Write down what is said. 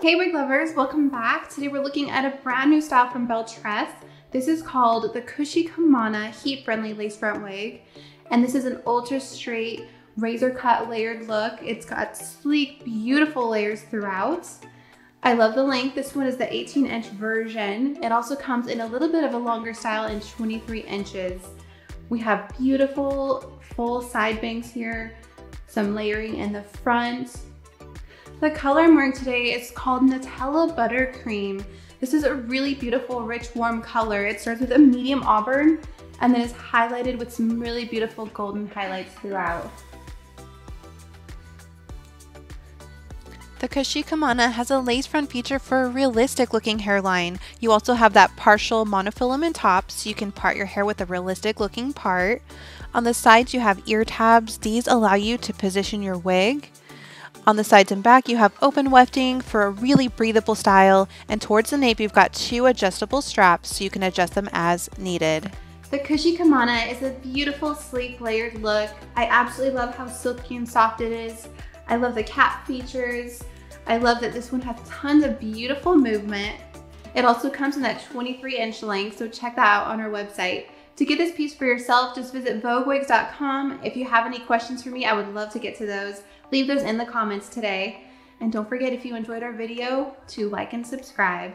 Hey wig lovers, welcome back. Today we're looking at a brand new style from Belle Tress. This is called the Kushikamana Heat Friendly Lace Front Wig. And this is an ultra straight razor cut layered look. It's got sleek, beautiful layers throughout. I love the length. This one is the 18 inch version. It also comes in a little bit of a longer style in 23 inches. We have beautiful full side bangs here, some layering in the front. The color I'm wearing today is called Nutella Buttercream. This is a really beautiful, rich, warm color. It starts with a medium auburn and then is highlighted with some really beautiful golden highlights throughout. The Kushikamana has a lace front feature for a realistic looking hairline. You also have that partial monofilament top so you can part your hair with a realistic looking part. On the sides you have ear tabs. These allow you to position your wig. On the sides and back you have open wefting for a really breathable style and towards the nape you've got two adjustable straps so you can adjust them as needed. The Kushikamana is a beautiful sleek layered look. I absolutely love how silky and soft it is. I love the cap features. I love that this one has tons of beautiful movement. It also comes in that 23 inch length, so check that out on our website. To get this piece for yourself, just visit voguewigs.com. If you have any questions for me, I would love to get to those. Leave those in the comments today. And don't forget if you enjoyed our video to like and subscribe.